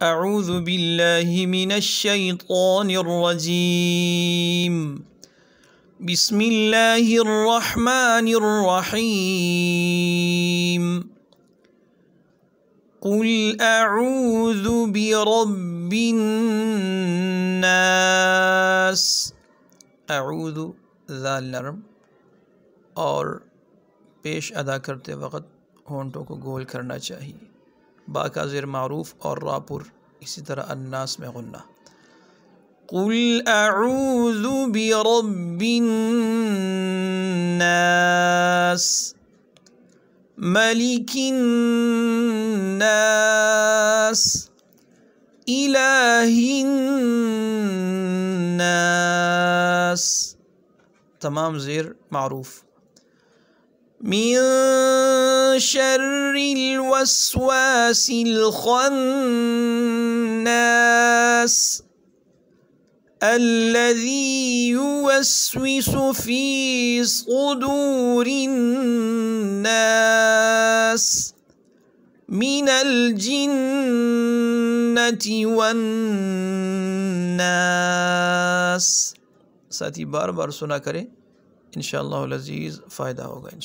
أعوذ بالله من الشيطان الرجيم بسم الله الرحمن الرحيم قل أعوذ برب الناس أعوذ ذال नरम और पेश अदा करते वक्त होंठों को गोल करना चाहिए बाका ज़ेर मारूफ और रापुर इसी तरह अन्नास में गुन्ना कुल अऊज़ु बिरब्बिन्नास मलिकिन्नास इलाहिन्नास तमाम ज़ेर मारूफ़ من شر الوسواس الخناس الذي يوسوس في صدور الناس من الجنة والناس. ساتي بار بار سنا کریں करें इन शजीज़ फ़ायदा होगा इन